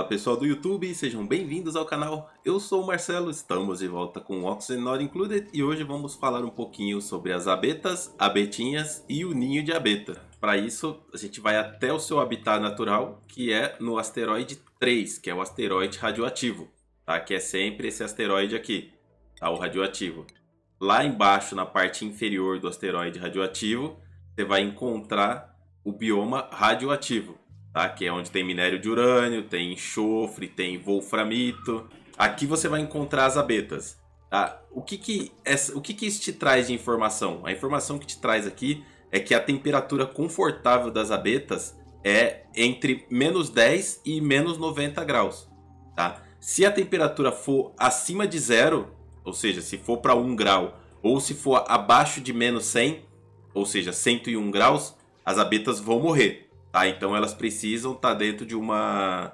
Fala pessoal do YouTube, sejam bem-vindos ao canal. Eu sou o Marcelo, estamos de volta com Oxygen Not Included e hoje vamos falar um pouquinho sobre as abetas, abetinhas e o ninho de abeta. Para isso, a gente vai até o seu habitat natural, que é no asteroide 3, que é o asteroide radioativo, tá? Que é sempre esse asteroide aqui, tá? O radioativo. Lá embaixo, na parte inferior do asteroide radioativo, você vai encontrar o bioma radioativo tá? que é onde tem minério de urânio, tem enxofre, tem wolframito. Aqui você vai encontrar as abetas. Tá? O, que, que, essa, o que, que isso te traz de informação? A informação que te traz aqui é que a temperatura confortável das abetas é entre menos 10 e menos 90 graus. Tá? Se a temperatura for acima de zero, ou seja, se for para 1 grau, ou se for abaixo de menos 100, ou seja, 101 graus, as abetas vão morrer. Tá? Então elas precisam estar tá dentro de, uma,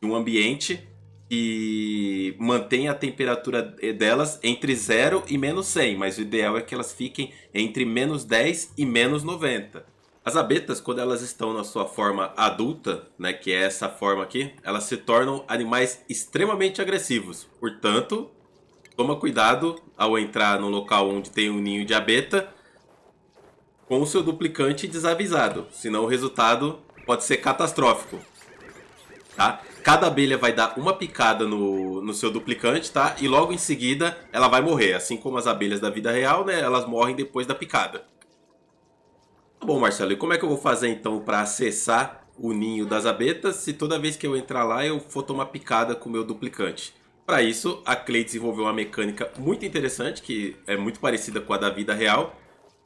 de um ambiente que mantém a temperatura delas entre 0 e menos 100, mas o ideal é que elas fiquem entre menos 10 e menos 90. As abetas, quando elas estão na sua forma adulta, né, que é essa forma aqui, elas se tornam animais extremamente agressivos. Portanto, toma cuidado ao entrar no local onde tem um ninho de abeta, com o seu duplicante desavisado, senão o resultado pode ser catastrófico. Tá? Cada abelha vai dar uma picada no, no seu duplicante, tá? E logo em seguida ela vai morrer. Assim como as abelhas da vida real, né? Elas morrem depois da picada. Tá bom, Marcelo, e como é que eu vou fazer então para acessar o ninho das abetas se toda vez que eu entrar lá eu for tomar picada com o meu duplicante? Para isso, a Clay desenvolveu uma mecânica muito interessante, que é muito parecida com a da vida real,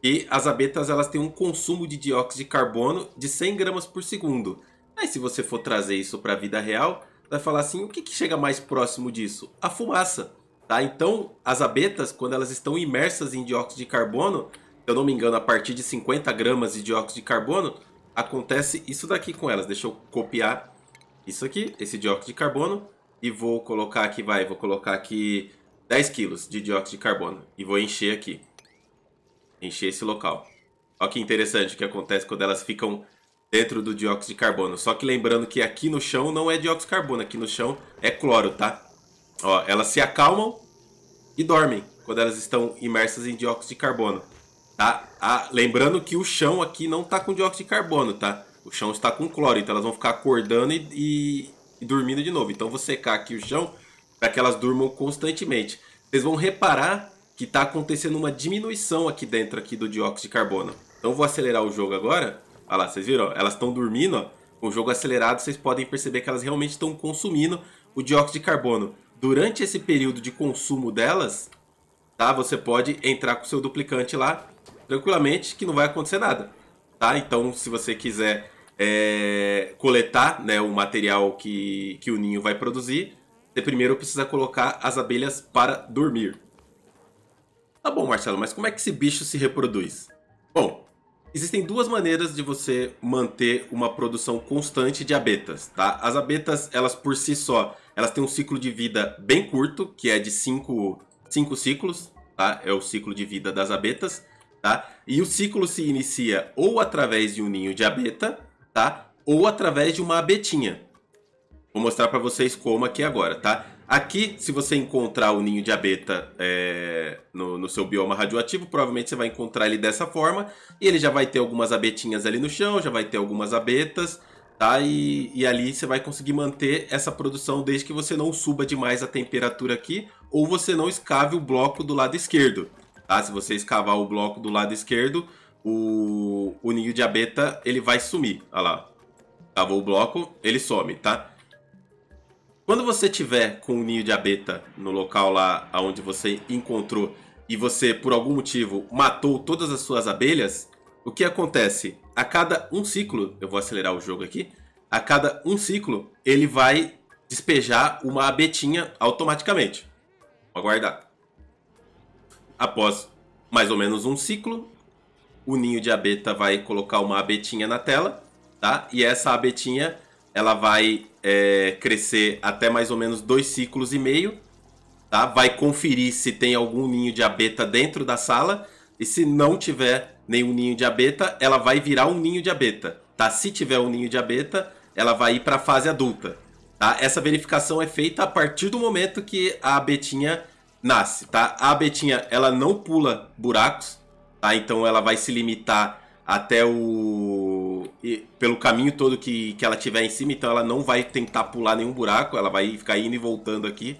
e as abetas elas têm um consumo de dióxido de carbono de 100 gramas por segundo. Aí se você for trazer isso para a vida real, vai falar assim, o que, que chega mais próximo disso? A fumaça. Tá? Então, as abetas, quando elas estão imersas em dióxido de carbono, se eu não me engano, a partir de 50 gramas de dióxido de carbono, acontece isso daqui com elas. Deixa eu copiar isso aqui, esse dióxido de carbono, e vou colocar aqui, vai, vou colocar aqui 10 quilos de dióxido de carbono. E vou encher aqui encher esse local. Olha que interessante o que acontece quando elas ficam dentro do dióxido de carbono. Só que lembrando que aqui no chão não é dióxido de carbono, aqui no chão é cloro, tá? Ó, elas se acalmam e dormem quando elas estão imersas em dióxido de carbono, tá? Ah, lembrando que o chão aqui não está com dióxido de carbono, tá? O chão está com cloro, então elas vão ficar acordando e, e, e dormindo de novo. Então vou secar aqui o chão para que elas durmam constantemente. Vocês vão reparar que está acontecendo uma diminuição aqui dentro aqui do dióxido de carbono. Então vou acelerar o jogo agora. Olha lá, vocês viram? Elas estão dormindo. Ó. Com o jogo acelerado, vocês podem perceber que elas realmente estão consumindo o dióxido de carbono. Durante esse período de consumo delas, tá? Você pode entrar com o seu duplicante lá tranquilamente, que não vai acontecer nada, tá? Então, se você quiser é, coletar né, o material que, que o ninho vai produzir, você primeiro precisa colocar as abelhas para dormir. Tá bom, Marcelo, mas como é que esse bicho se reproduz? Bom, existem duas maneiras de você manter uma produção constante de abetas, tá? As abetas, elas por si só, elas têm um ciclo de vida bem curto, que é de 5 cinco, ciclos, tá? É o ciclo de vida das abetas, tá? E o ciclo se inicia ou através de um ninho de abeta, tá? Ou através de uma abetinha. Vou mostrar para vocês como aqui agora, tá? Aqui, se você encontrar o ninho de abeta é, no, no, seu bioma radioativo, provavelmente você vai encontrar ele dessa forma. E ele já vai ter algumas abetinhas ali no chão, já vai ter algumas abetas, tá? E, e ali você vai conseguir manter essa produção desde que você não suba demais a temperatura aqui ou você não escave o bloco do lado esquerdo, tá? Se você escavar o bloco do lado esquerdo, o, o ninho de abeta ele vai sumir. Olha lá, cavou o bloco, ele some, tá? Quando você tiver com o ninho de abeta no local lá onde você encontrou e você, por algum motivo, matou todas as suas abelhas, o que acontece? A cada um ciclo, eu vou acelerar o jogo aqui, a cada um ciclo ele vai despejar uma abetinha automaticamente. Vou aguardar. Após mais ou menos um ciclo, o ninho de abeta vai colocar uma abetinha na tela, tá? E essa abetinha ela vai é, crescer até mais ou menos dois ciclos e meio. Tá? Vai conferir se tem algum ninho de abeta dentro da sala. E se não tiver nenhum ninho de abeta, ela vai virar um ninho de abeta. Tá? Se tiver um ninho de abeta, ela vai ir para a fase adulta. Tá? Essa verificação é feita a partir do momento que a abetinha nasce, tá? A abetinha, ela não pula buracos, tá? Então ela vai se limitar até o... pelo caminho todo que, que ela tiver em cima, então ela não vai tentar pular nenhum buraco, ela vai ficar indo e voltando aqui,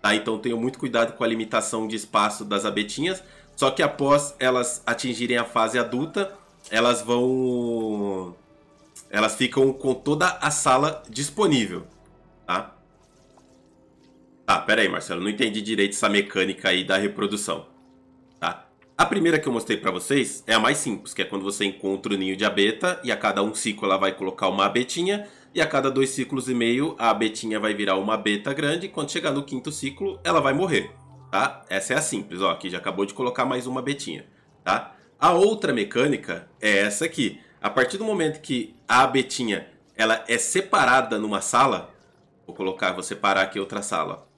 tá? Então tenha muito cuidado com a limitação de espaço das abetinhas, só que após elas atingirem a fase adulta, elas vão... Elas ficam com toda a sala disponível, tá? Tá, pera aí, Marcelo, não entendi direito essa mecânica aí da reprodução, tá? A primeira que eu mostrei para vocês é a mais simples, que é quando você encontra o ninho de abeta e a cada um ciclo ela vai colocar uma abetinha e a cada dois ciclos e meio a abetinha vai virar uma abeta grande e quando chegar no quinto ciclo ela vai morrer, tá? Essa é a simples, ó, aqui já acabou de colocar mais uma abetinha, tá? A outra mecânica é essa aqui. A partir do momento que a abetinha ela é separada numa sala, Vou colocar, vou separar aqui outra sala.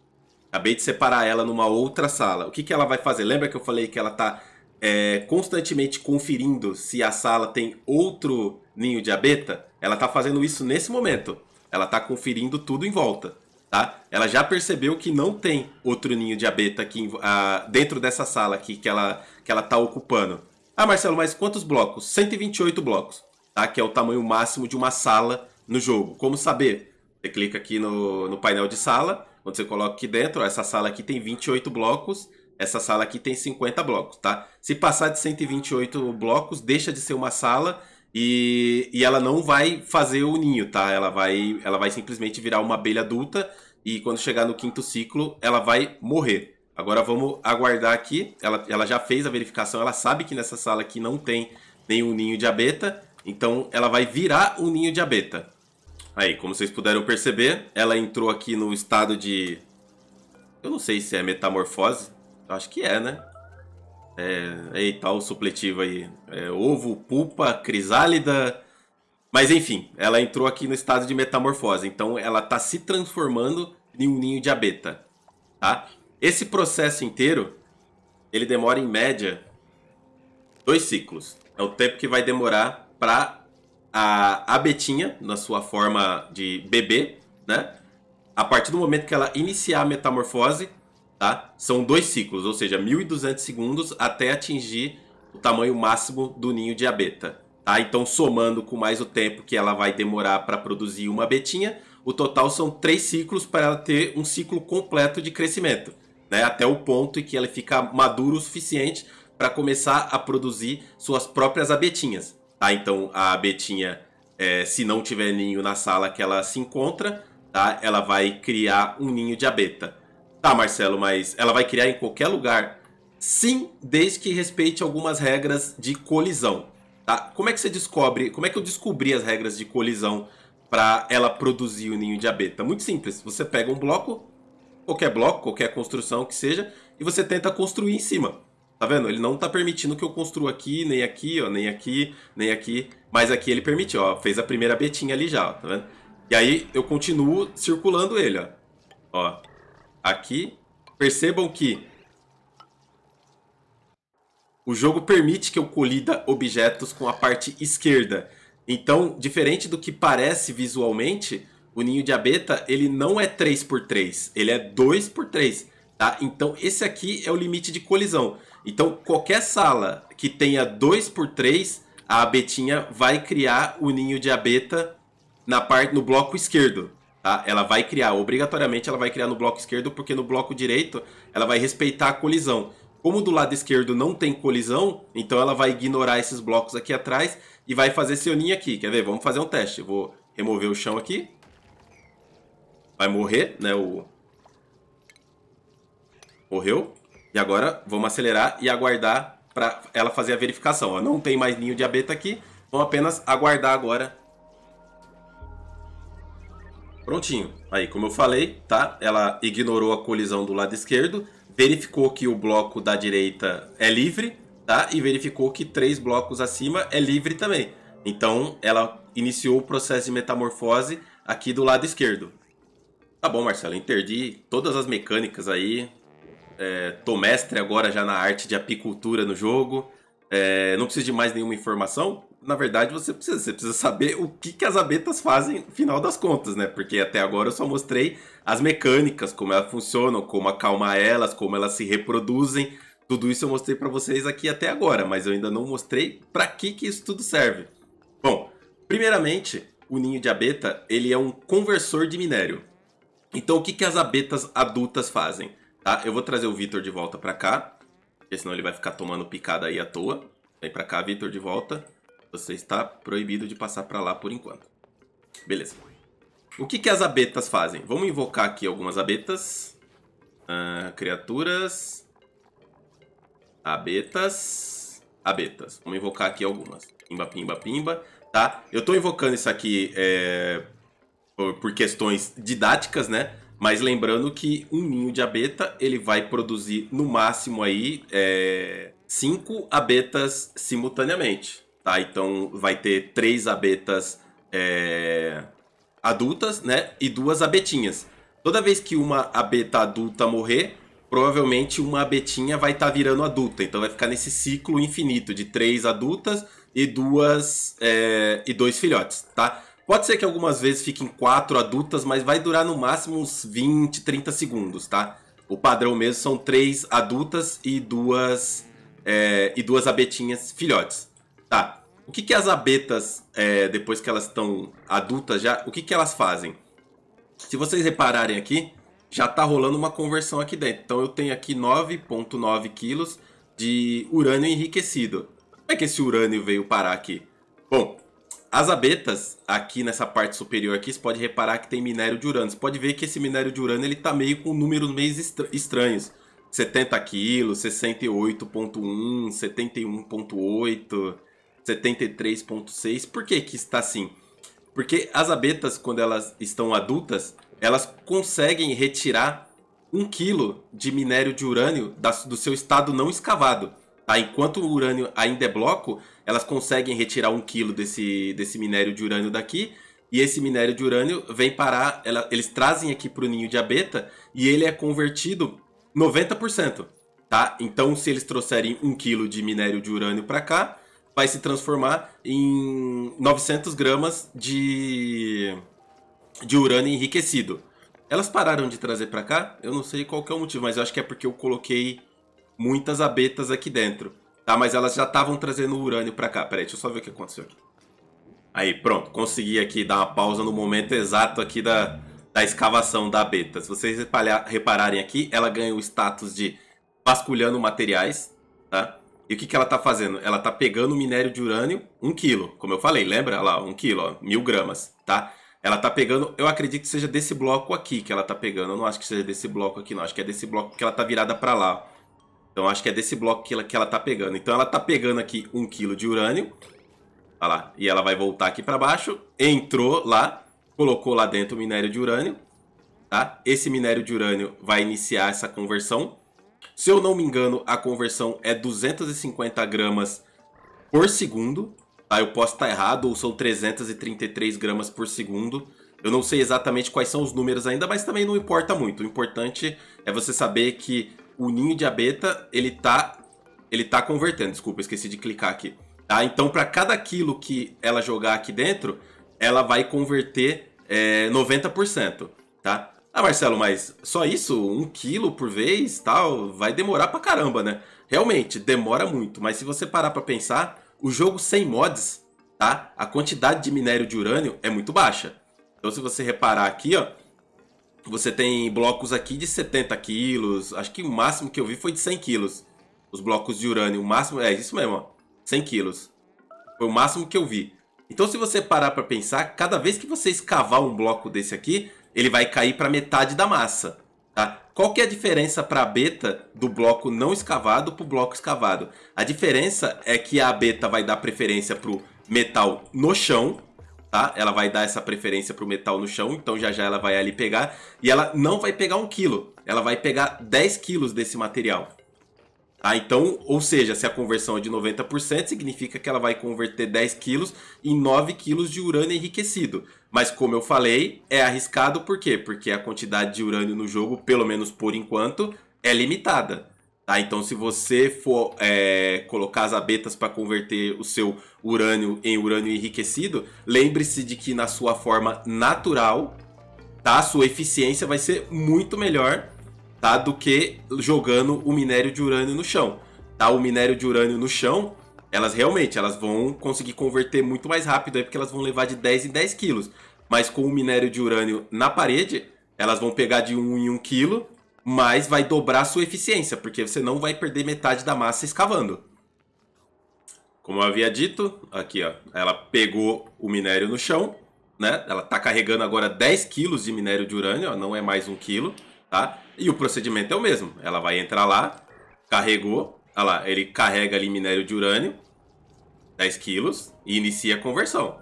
Acabei de separar ela numa outra sala. O que, que ela vai fazer? Lembra que eu falei que ela está é, constantemente conferindo se a sala tem outro ninho de abeta? Ela está fazendo isso nesse momento. Ela está conferindo tudo em volta. Tá? Ela já percebeu que não tem outro ninho de abeta aqui uh, dentro dessa sala aqui que ela que ela está ocupando. Ah, Marcelo, mas quantos blocos? 128 blocos, tá? Que é o tamanho máximo de uma sala no jogo. Como saber? Você clica aqui no, no painel de sala, quando você coloca aqui dentro, ó, essa sala aqui tem 28 blocos, essa sala aqui tem 50 blocos, tá? Se passar de 128 blocos, deixa de ser uma sala e, e ela não vai fazer o ninho, tá? Ela vai, ela vai simplesmente virar uma abelha adulta e quando chegar no quinto ciclo, ela vai morrer. Agora vamos aguardar aqui. Ela, ela já fez a verificação, ela sabe que nessa sala aqui não tem nenhum ninho de abeta, então ela vai virar um ninho de abeta. Aí, como vocês puderam perceber, ela entrou aqui no estado de... Eu não sei se é metamorfose. Acho que é, né? É, aí tá o supletivo aí. É, ovo, pulpa, crisálida... Mas enfim, ela entrou aqui no estado de metamorfose. Então ela tá se transformando em um ninho de abeta. Tá? Esse processo inteiro, ele demora em média dois ciclos. É o tempo que vai demorar para a abetinha, na sua forma de bebê, né? A partir do momento que ela iniciar a metamorfose, tá? São dois ciclos, ou seja, 1.200 segundos até atingir o tamanho máximo do ninho de abeta. Tá? Então, somando com mais o tempo que ela vai demorar para produzir uma abetinha, o total são três ciclos para ela ter um ciclo completo de crescimento, né? até o ponto em que ela fica madura o suficiente para começar a produzir suas próprias abetinhas. Tá? Então a Betinha, é, se não tiver ninho na sala que ela se encontra, tá? ela vai criar um ninho de abeta. Tá, Marcelo, mas ela vai criar em qualquer lugar? Sim, desde que respeite algumas regras de colisão. Tá? Como é que você descobre? Como é que eu descobri as regras de colisão para ela produzir o ninho de abeta? Muito simples. Você pega um bloco, qualquer bloco, qualquer construção que seja, e você tenta construir em cima. Tá vendo? Ele não tá permitindo que eu construa aqui, nem aqui, ó, nem aqui, nem aqui. Mas aqui ele permitiu, ó. Fez a primeira betinha ali já, ó, tá vendo? E aí eu continuo circulando ele, ó. Ó. Aqui. Percebam que o jogo permite que eu colida objetos com a parte esquerda. Então, diferente do que parece visualmente, o ninho de abeta, ele não é 3x3, ele é 2x3, tá? Então, esse aqui é o limite de colisão. Então, qualquer sala que tenha 2 por 3, a abetinha vai criar o ninho de abeta na parte no bloco esquerdo. Tá? Ela vai criar, obrigatoriamente ela vai criar no bloco esquerdo, porque no bloco direito ela vai respeitar a colisão. Como do lado esquerdo não tem colisão, então ela vai ignorar esses blocos aqui atrás e vai fazer seu ninho aqui. Quer ver? Vamos fazer um teste. Vou remover o chão aqui. Vai morrer, né? O... Morreu. E agora vamos acelerar e aguardar para ela fazer a verificação. Ó, não tem mais ninho de abeta aqui, vamos apenas aguardar agora. Prontinho. Aí, como eu falei, tá? Ela ignorou a colisão do lado esquerdo, verificou que o bloco da direita é livre, tá? E verificou que três blocos acima é livre também. Então, ela iniciou o processo de metamorfose aqui do lado esquerdo. Tá bom, Marcelo, entendi todas as mecânicas aí, é, tô mestre agora já na arte de apicultura no jogo. é, não precisa de mais nenhuma informação. Na verdade, você precisa, você precisa saber o que, que as abetas fazem no final das contas, né? Porque até agora eu só mostrei as mecânicas, como elas funcionam, como acalmar elas, como elas se reproduzem. Tudo isso eu mostrei para vocês aqui até agora, mas eu ainda não mostrei para que, que isso tudo serve. Bom, primeiramente, o ninho de abeta ele é um conversor de minério. Então, o que, que as abetas adultas fazem? Tá? Eu vou trazer o Vitor de volta para cá, porque senão ele vai ficar tomando picada aí à toa. Vem para cá, Vitor, de volta. Você está proibido de passar para lá por enquanto. Beleza. O que, que as abetas fazem? Vamos invocar aqui algumas abetas. Uh, criaturas. Abetas. Abetas. Vamos invocar aqui algumas. Pimba, pimba, pimba. Tá? Eu estou invocando isso aqui é, por, por questões didáticas, né? Mas lembrando que um ninho de abeta ele vai produzir no máximo aí é, cinco abetas simultaneamente, tá? Então vai ter três abetas é, adultas, né? E duas abetinhas. Toda vez que uma abeta adulta morrer, provavelmente uma abetinha vai estar tá virando adulta. Então vai ficar nesse ciclo infinito de três adultas e duas é, e dois filhotes, tá? Pode ser que algumas vezes fiquem quatro adultas, mas vai durar no máximo uns 20, 30 segundos, tá? O padrão mesmo são três adultas e duas é, e duas abetinhas filhotes. Tá. O que, que as abetas, é, depois que elas estão adultas já, o que, que elas fazem? Se vocês repararem aqui, já tá rolando uma conversão aqui dentro. Então eu tenho aqui 9,9 quilos de urânio enriquecido. Como é que esse urânio veio parar aqui? Bom, as abetas, aqui nessa parte superior aqui, você pode reparar que tem minério de urânio. Você pode ver que esse minério de urânio ele tá meio com números meio estranhos. 70 quilos, 68.1, 71.8, 73.6. Por que que está assim? Porque as abetas, quando elas estão adultas, elas conseguem retirar um quilo de minério de urânio do seu estado não escavado. Tá? Enquanto o urânio ainda é bloco, elas conseguem retirar um quilo desse, desse minério de urânio daqui. E esse minério de urânio vem parar, ela, eles trazem aqui para o ninho de abeta e ele é convertido 90%. Tá? Então, se eles trouxerem um quilo de minério de urânio para cá, vai se transformar em 900 gramas de, de urânio enriquecido. Elas pararam de trazer para cá, eu não sei qual é o motivo, mas eu acho que é porque eu coloquei muitas abetas aqui dentro. Tá, mas elas já estavam trazendo urânio para cá. Peraí, deixa eu só ver o que aconteceu aqui. Aí, pronto. Consegui aqui dar uma pausa no momento exato aqui da, da escavação da abeta. Se vocês repararem aqui, ela ganha o status de vasculhando materiais, tá? E o que, que ela tá fazendo? Ela tá pegando minério de urânio, um quilo, como eu falei, lembra? Olha lá, um quilo, ó, mil gramas, tá? Ela tá pegando, eu acredito que seja desse bloco aqui que ela tá pegando. Eu não acho que seja desse bloco aqui, não. Acho que é desse bloco que ela tá virada para lá. Então acho que é desse bloco que ela, que ela tá pegando. Então ela tá pegando aqui um quilo de urânio. Olha lá. E ela vai voltar aqui para baixo. Entrou lá. Colocou lá dentro o minério de urânio. Tá? Esse minério de urânio vai iniciar essa conversão. Se eu não me engano, a conversão é 250 gramas por segundo. Tá? Eu posso estar errado, ou são 333 gramas por segundo. Eu não sei exatamente quais são os números ainda, mas também não importa muito. O importante é você saber que o ninho de abeta, ele tá, ele tá convertendo. Desculpa, esqueci de clicar aqui. Tá? Então, para cada quilo que ela jogar aqui dentro, ela vai converter é, 90%. Tá? Ah, Marcelo, mas só isso? Um quilo por vez tal? Vai demorar pra caramba, né? Realmente, demora muito. Mas se você parar pra pensar, o jogo sem mods, tá? A quantidade de minério de urânio é muito baixa. Então, se você reparar aqui, ó, você tem blocos aqui de 70 quilos. Acho que o máximo que eu vi foi de 100 quilos. Os blocos de urânio. O máximo. É isso mesmo, ó. 100 quilos. Foi o máximo que eu vi. Então, se você parar para pensar, cada vez que você escavar um bloco desse aqui, ele vai cair para metade da massa. Tá? Qual que é a diferença para a beta do bloco não escavado para o bloco escavado? A diferença é que a beta vai dar preferência para o metal no chão tá? Ela vai dar essa preferência pro metal no chão, então já já ela vai ali pegar. E ela não vai pegar um quilo, ela vai pegar 10 quilos desse material. Ah, então, ou seja, se a conversão é de 90%, significa que ela vai converter 10 quilos em 9 quilos de urânio enriquecido. Mas como eu falei, é arriscado por quê? Porque a quantidade de urânio no jogo, pelo menos por enquanto, é limitada. Tá? Então, se você for é, colocar as abetas para converter o seu urânio em urânio enriquecido, lembre-se de que na sua forma natural, tá? sua eficiência vai ser muito melhor tá? do que jogando o minério de urânio no chão. Tá? O minério de urânio no chão, elas realmente elas vão conseguir converter muito mais rápido, aí, porque elas vão levar de 10 em 10 quilos. Mas com o minério de urânio na parede, elas vão pegar de 1 em 1 quilo mas vai dobrar a sua eficiência, porque você não vai perder metade da massa escavando. Como eu havia dito, aqui ó, ela pegou o minério no chão, né? Ela está carregando agora 10 quilos de minério de urânio, ó, não é mais um quilo, tá? E o procedimento é o mesmo. Ela vai entrar lá, carregou, olha lá, ele carrega ali minério de urânio, 10 quilos, e inicia a conversão.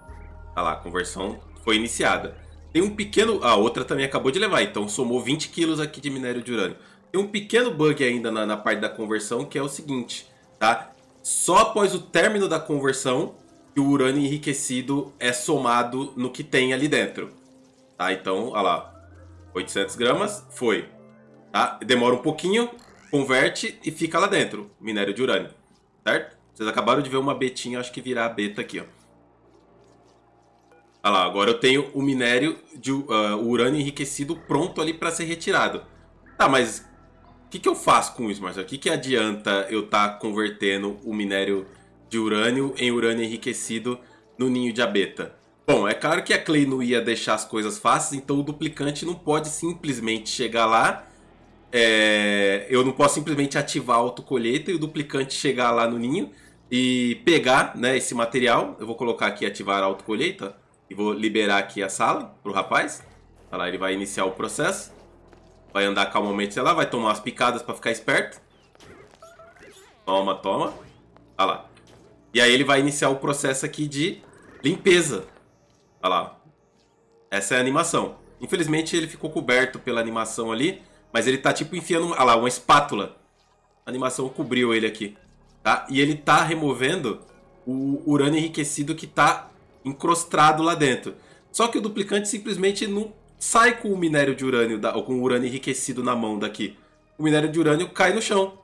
Olha lá, a conversão foi iniciada. Tem um pequeno. A outra também acabou de levar, então somou 20 quilos aqui de minério de urânio. Tem um pequeno bug ainda na, na parte da conversão que é o seguinte, tá? Só após o término da conversão que o urânio enriquecido é somado no que tem ali dentro. Tá? Então, olha lá. 800 gramas, foi. Tá? Demora um pouquinho, converte e fica lá dentro, minério de urânio. Certo? Vocês acabaram de ver uma betinha, acho que virar a beta aqui, ó. Olha lá, agora eu tenho o minério de uh, o urânio enriquecido pronto ali para ser retirado. Tá, mas o que, que eu faço com isso, Marcelo? O que, que adianta eu estar tá convertendo o minério de urânio em urânio enriquecido no ninho de abeta? Bom, é claro que a Clay não ia deixar as coisas fáceis, então o duplicante não pode simplesmente chegar lá. É... eu não posso simplesmente ativar a autocolheita e o duplicante chegar lá no ninho e pegar né, esse material. Eu vou colocar aqui ativar a autocolheita e vou liberar aqui a sala pro rapaz. Olha lá, ele vai iniciar o processo. Vai andar calmamente, sei lá, vai tomar umas picadas para ficar esperto. Toma, toma. Olha lá. E aí ele vai iniciar o processo aqui de limpeza. Olha lá. Essa é a animação. Infelizmente ele ficou coberto pela animação ali, mas ele tá tipo enfiando, olha lá, uma espátula. A animação cobriu ele aqui, tá? E ele tá removendo o urânio enriquecido que tá encrostado lá dentro. Só que o duplicante simplesmente não sai com o minério de urânio, da, ou com o urânio enriquecido na mão daqui. O minério de urânio cai no chão.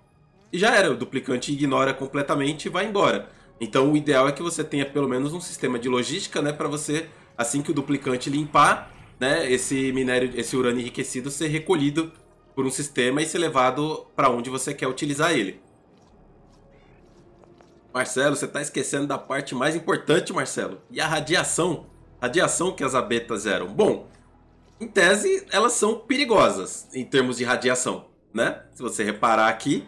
E já era, o duplicante ignora completamente e vai embora. Então o ideal é que você tenha pelo menos um sistema de logística, né, para você assim que o duplicante limpar, né, esse minério, esse urânio enriquecido ser recolhido por um sistema e ser levado para onde você quer utilizar ele. Marcelo, você está esquecendo da parte mais importante, Marcelo. E a radiação? Radiação que as abetas eram. Bom, em tese, elas são perigosas em termos de radiação, né? Se você reparar aqui,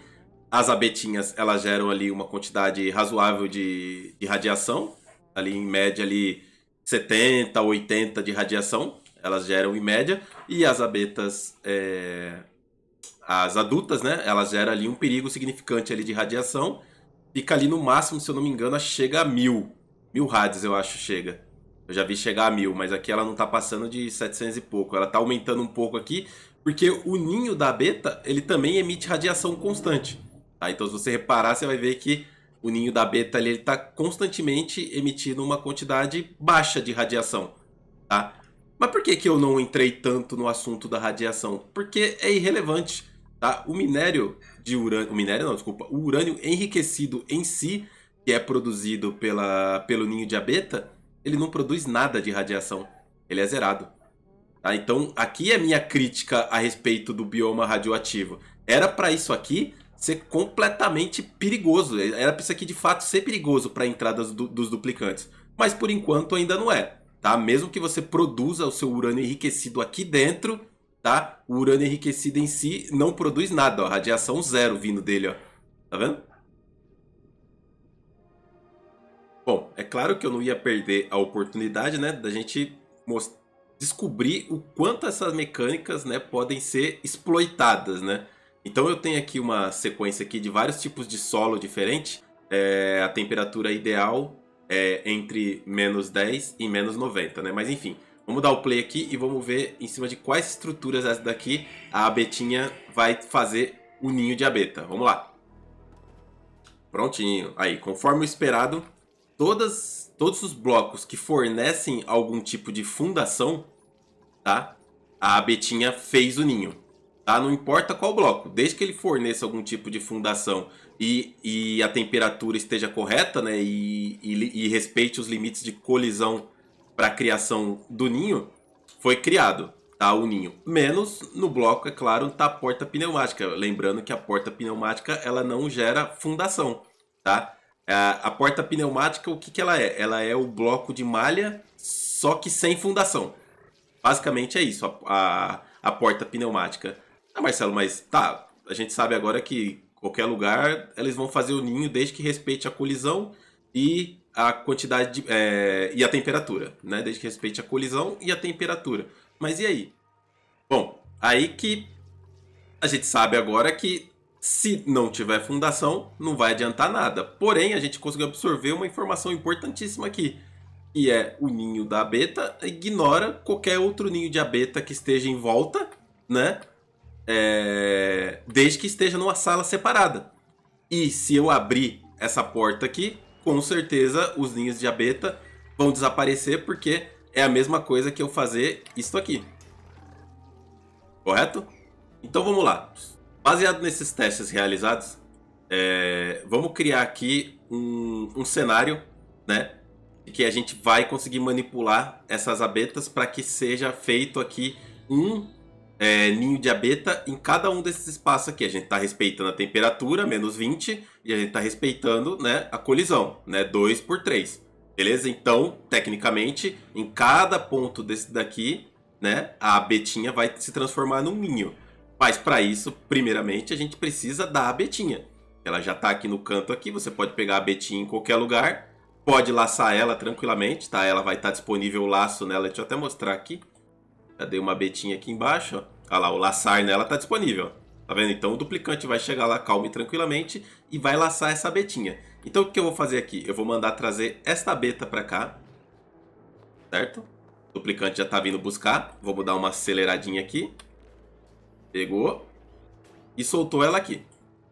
as abetinhas, elas geram ali uma quantidade razoável de, de radiação. Ali, em média, ali 70, 80 de radiação. Elas geram em média. E as abetas, é... as adultas, né? Elas geram ali um perigo significante ali de radiação fica ali no máximo, se eu não me engano, chega a mil. Mil rádios, eu acho, chega. Eu já vi chegar a mil, mas aqui ela não tá passando de 700 e pouco. Ela tá aumentando um pouco aqui, porque o ninho da beta, ele também emite radiação constante. Tá? Então, se você reparar, você vai ver que o ninho da beta ele está constantemente emitindo uma quantidade baixa de radiação. Tá? Mas por que, que eu não entrei tanto no assunto da radiação? Porque é irrelevante. Tá? O minério de urânio, o minério não, desculpa, o urânio enriquecido em si, que é produzido pela, pelo ninho de abeta, ele não produz nada de radiação. Ele é zerado. Tá? Então, aqui é minha crítica a respeito do bioma radioativo. Era para isso aqui ser completamente perigoso. Era para isso aqui de fato ser perigoso para a entrada dos, dos duplicantes. Mas por enquanto ainda não é. Tá? Mesmo que você produza o seu urânio enriquecido aqui dentro, tá? O urânio enriquecido em si não produz nada, ó. Radiação zero vindo dele, ó. Tá vendo? Bom, é claro que eu não ia perder a oportunidade, né, da gente descobrir o quanto essas mecânicas, né, podem ser exploitadas, né? Então eu tenho aqui uma sequência aqui de vários tipos de solo diferente. É, a temperatura ideal é entre menos 10 e menos 90, né? Mas enfim, Vamos dar o play aqui e vamos ver em cima de quais estruturas essa daqui a abetinha vai fazer o ninho de abeta. Vamos lá. Prontinho. Aí, conforme o esperado, todas, todos os blocos que fornecem algum tipo de fundação, tá? A abetinha fez o ninho. Tá? Não importa qual bloco, desde que ele forneça algum tipo de fundação e, e a temperatura esteja correta, né? E, e, e respeite os limites de colisão para a criação do ninho, foi criado tá, o ninho. Menos no bloco, é claro, tá a porta pneumática. Lembrando que a porta pneumática ela não gera fundação, tá? A, a porta pneumática, o que, que ela é? Ela é o bloco de malha, só que sem fundação. Basicamente é isso, a, a, a porta pneumática. Ah, Marcelo, mas tá, a gente sabe agora que qualquer lugar eles vão fazer o ninho desde que respeite a colisão e a quantidade de, é, e a temperatura, né? Desde que respeite a colisão e a temperatura. Mas e aí? Bom, aí que a gente sabe agora que se não tiver fundação, não vai adiantar nada. Porém, a gente conseguiu absorver uma informação importantíssima aqui, que é o ninho da abeta ignora qualquer outro ninho de abeta que esteja em volta, né? É... Desde que esteja numa sala separada. E se eu abrir essa porta aqui, com certeza os ninhos de abeta vão desaparecer porque é a mesma coisa que eu fazer isso aqui. Correto? Então vamos lá. Baseado nesses testes realizados, é, vamos criar aqui um, um cenário, né? Que a gente vai conseguir manipular essas abetas para que seja feito aqui um é, ninho de abeta em cada um desses espaços aqui. A gente está respeitando a temperatura, menos 20, e a gente está respeitando né, a colisão, né, 2 por 3. Beleza? Então, tecnicamente, em cada ponto desse daqui, né, a abetinha vai se transformar num ninho. Mas para isso, primeiramente, a gente precisa da abetinha. Ela já está aqui no canto aqui, você pode pegar a abetinha em qualquer lugar, pode laçar ela tranquilamente, tá? Ela vai estar tá disponível o laço nela, deixa eu até mostrar aqui. Já dei uma abetinha aqui embaixo, ó. Olha lá, o laçar nela está disponível. Tá vendo? Então o duplicante vai chegar lá calmo e tranquilamente e vai laçar essa abetinha. Então o que eu vou fazer aqui? Eu vou mandar trazer esta abeta para cá. Certo? O duplicante já está vindo buscar. Vou dar uma aceleradinha aqui. Pegou. E soltou ela aqui.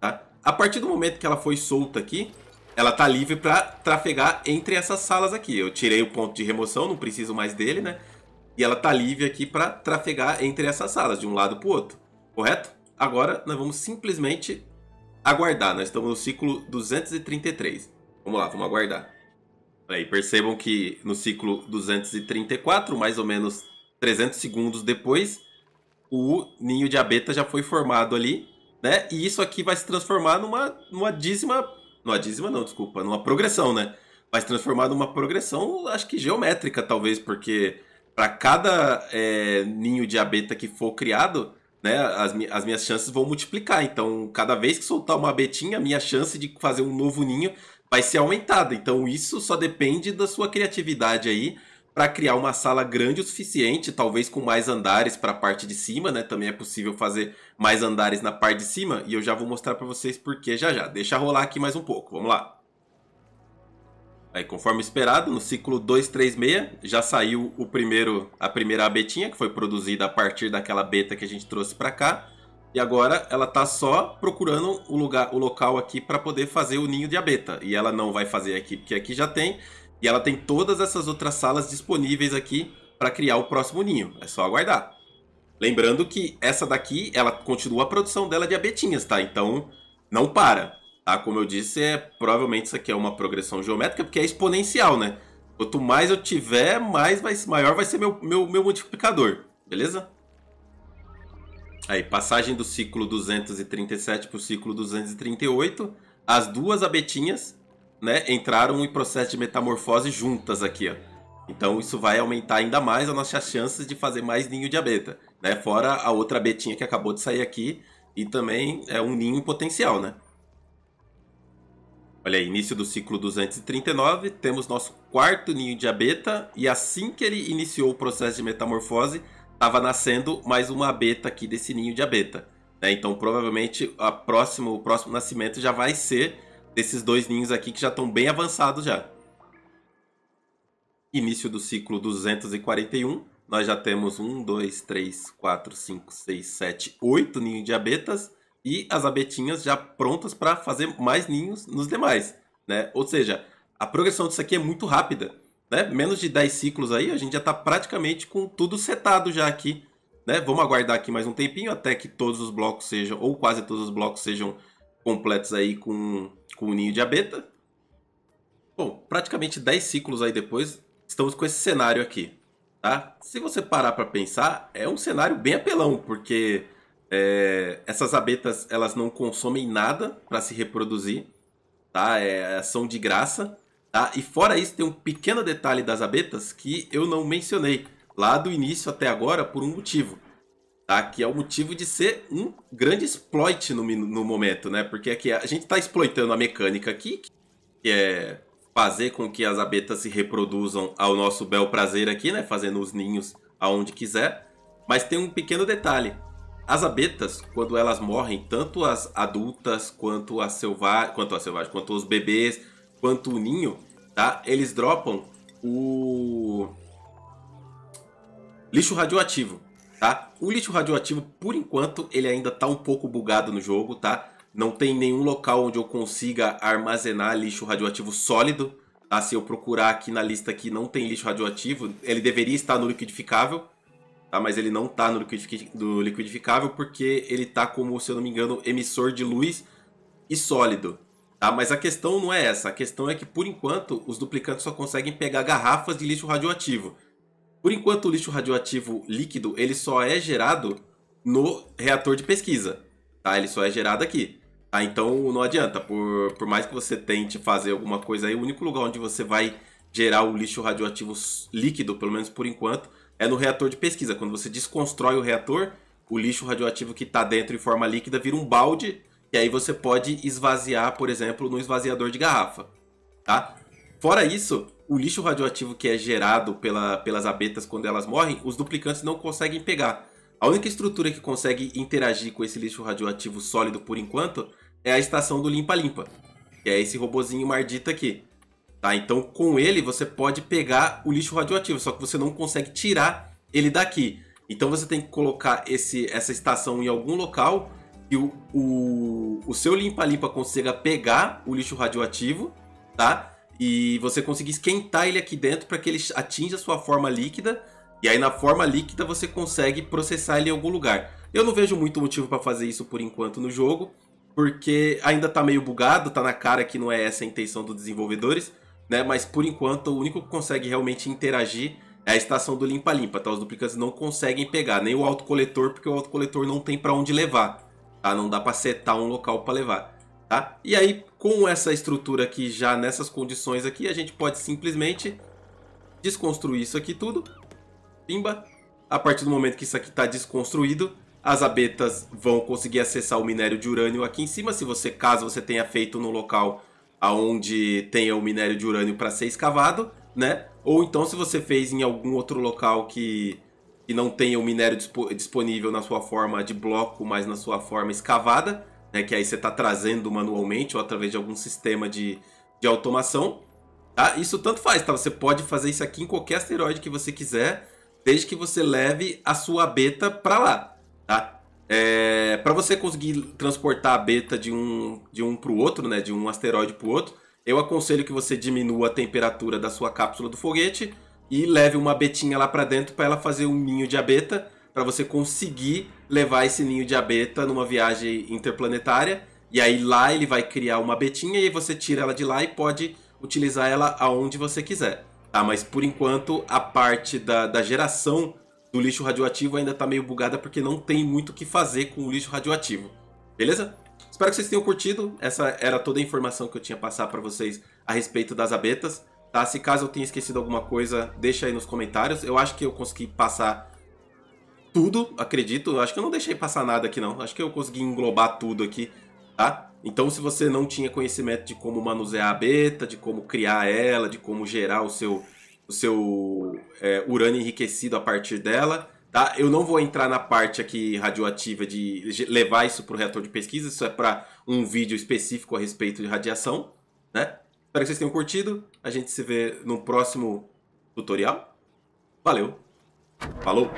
Tá? A partir do momento que ela foi solta aqui, ela tá livre para trafegar entre essas salas aqui. Eu tirei o ponto de remoção, não preciso mais dele, né? E ela tá livre aqui para trafegar entre essas salas, de um lado para o outro. Correto? Agora nós vamos simplesmente aguardar. Nós estamos no ciclo 233. Vamos lá, vamos aguardar. Aí, percebam que no ciclo 234, mais ou menos 300 segundos depois, o ninho de abeta já foi formado ali, né? E isso aqui vai se transformar numa, numa dízima. Numa dízima, não, desculpa, numa progressão, né? Vai se transformar numa progressão, acho que geométrica, talvez, porque para cada é, ninho de abeta que for criado, né, as, as, minhas chances vão multiplicar. Então, cada vez que soltar uma abetinha, a minha chance de fazer um novo ninho vai ser aumentada. Então, isso só depende da sua criatividade aí para criar uma sala grande o suficiente, talvez com mais andares para a parte de cima, né? Também é possível fazer mais andares na parte de cima e eu já vou mostrar para vocês por que já já. Deixa rolar aqui mais um pouco. Vamos lá. Aí, conforme esperado, no ciclo 236 já saiu o primeiro, a primeira abetinha que foi produzida a partir daquela beta que a gente trouxe para cá. E agora ela tá só procurando o lugar, o local aqui para poder fazer o ninho de abeta. E ela não vai fazer aqui porque aqui já tem. E ela tem todas essas outras salas disponíveis aqui para criar o próximo ninho. É só aguardar. Lembrando que essa daqui, ela continua a produção dela de abetinhas, tá? Então, não para. Tá? Como eu disse, é, provavelmente isso aqui é uma progressão geométrica, porque é exponencial, né? Quanto mais eu tiver, mais vai, maior vai ser meu, meu, meu multiplicador, beleza? Aí, passagem do ciclo 237 para o ciclo 238. As duas abetinhas né, entraram em processo de metamorfose juntas aqui, ó. Então isso vai aumentar ainda mais as nossas chances de fazer mais ninho de abeta, né? Fora a outra abetinha que acabou de sair aqui e também é um ninho potencial, né? Olha aí, início do ciclo 239, temos nosso quarto ninho de abeta e assim que ele iniciou o processo de metamorfose, estava nascendo mais uma abeta aqui desse ninho de abeta. Né? Então provavelmente a próximo, o próximo nascimento já vai ser desses dois ninhos aqui que já estão bem avançados já. Início do ciclo 241, nós já temos 1, 2, 3, 4, 5, 6, 7, 8 ninhos de abetas e as abetinhas já prontas para fazer mais ninhos nos demais, né? Ou seja, a progressão disso aqui é muito rápida, né? Menos de 10 ciclos aí, a gente já está praticamente com tudo setado já aqui né? Vamos aguardar aqui mais um tempinho até que todos os blocos sejam, ou quase todos os blocos sejam completos aí com, com o ninho de abeta. Bom, praticamente 10 ciclos aí depois, estamos com esse cenário aqui, tá? Se você parar para pensar, é um cenário bem apelão, porque é, essas abetas elas não consomem nada para se reproduzir, tá? É, são de graça, tá? E fora isso tem um pequeno detalhe das abetas que eu não mencionei lá do início até agora por um motivo, tá? Que é o motivo de ser um grande exploit no, no momento, né? Porque aqui a gente está exploitando a mecânica aqui, que é fazer com que as abetas se reproduzam ao nosso bel prazer aqui, né? Fazendo os ninhos aonde quiser. Mas tem um pequeno detalhe. As abetas, quando elas morrem, tanto as adultas quanto as selvagens, quanto as selvagens, quanto os bebês, quanto o ninho, tá? Eles dropam o lixo radioativo, tá? O lixo radioativo, por enquanto, ele ainda tá um pouco bugado no jogo, tá? Não tem nenhum local onde eu consiga armazenar lixo radioativo sólido, tá? Se eu procurar aqui na lista aqui, não tem lixo radioativo. Ele deveria estar no liquidificável, tá? Mas ele não tá no, liquidificável porque ele tá como, se eu não me engano, emissor de luz e sólido, tá? Mas a questão não é essa. A questão é que, por enquanto, os duplicantes só conseguem pegar garrafas de lixo radioativo. Por enquanto, o lixo radioativo líquido, ele só é gerado no reator de pesquisa, tá? Ele só é gerado aqui. Tá? Então não adianta, por, por mais que você tente fazer alguma coisa aí, o único lugar onde você vai gerar o lixo radioativo líquido, pelo menos por enquanto, é no reator de pesquisa. Quando você desconstrói o reator, o lixo radioativo que está dentro em forma líquida vira um balde e aí você pode esvaziar, por exemplo, no esvaziador de garrafa. Tá? Fora isso, o lixo radioativo que é gerado pela, pelas abetas quando elas morrem, os duplicantes não conseguem pegar. A única estrutura que consegue interagir com esse lixo radioativo sólido por enquanto é a estação do limpa-limpa, que é esse robozinho mardita aqui. Tá? Então com ele você pode pegar o lixo radioativo, só que você não consegue tirar ele daqui. Então você tem que colocar esse, essa estação em algum local que o, o, o seu limpa-limpa consiga pegar o lixo radioativo, tá? E você conseguir esquentar ele aqui dentro para que ele atinja a sua forma líquida. E aí na forma líquida você consegue processar ele em algum lugar. Eu não vejo muito motivo para fazer isso por enquanto no jogo, porque ainda tá meio bugado, tá na cara que não é essa a intenção dos desenvolvedores né? Mas por enquanto o único que consegue realmente interagir é a estação do limpa-limpa, tá? Os duplicantes não conseguem pegar, nem o autocoletor, porque o autocoletor não tem para onde levar, tá? Não dá para setar um local para levar, tá? E aí, com essa estrutura aqui, já nessas condições aqui, a gente pode simplesmente desconstruir isso aqui tudo, pimba. A partir do momento que isso aqui está desconstruído, as abetas vão conseguir acessar o minério de urânio aqui em cima, se você, caso você tenha feito no local aonde tenha o minério de urânio para ser escavado, né? Ou então se você fez em algum outro local que, que não tenha o minério dispo, disponível na sua forma de bloco, mas na sua forma escavada, né? Que aí você está trazendo manualmente ou através de algum sistema de, de automação. Tá? Isso tanto faz, tá? Você pode fazer isso aqui em qualquer asteroide que você quiser, desde que você leve a sua beta para lá, tá? É, para você conseguir transportar a beta de um, de um para o outro, né, de um asteroide para o outro, eu aconselho que você diminua a temperatura da sua cápsula do foguete e leve uma betinha lá para dentro para ela fazer um ninho de abeta, para você conseguir levar esse ninho de abeta numa viagem interplanetária. E aí lá ele vai criar uma betinha e você tira ela de lá e pode utilizar ela aonde você quiser. Tá? Mas por enquanto a parte da, da geração do lixo radioativo ainda tá meio bugada porque não tem muito o que fazer com o lixo radioativo. Beleza? Espero que vocês tenham curtido. Essa era toda a informação que eu tinha passar para vocês a respeito das abetas. Tá? Se caso eu tenha esquecido alguma coisa, deixa aí nos comentários. Eu acho que eu consegui passar tudo, acredito. Eu acho que eu não deixei passar nada aqui não. Acho que eu consegui englobar tudo aqui, tá? Então se você não tinha conhecimento de como manusear a beta, de como criar ela, de como gerar o seu o seu é, urânio enriquecido a partir dela. Tá? Eu não vou entrar na parte aqui radioativa de levar isso para o reator de pesquisa, isso é para um vídeo específico a respeito de radiação. Né? Espero que vocês tenham curtido. A gente se vê no próximo tutorial. Valeu! Falou!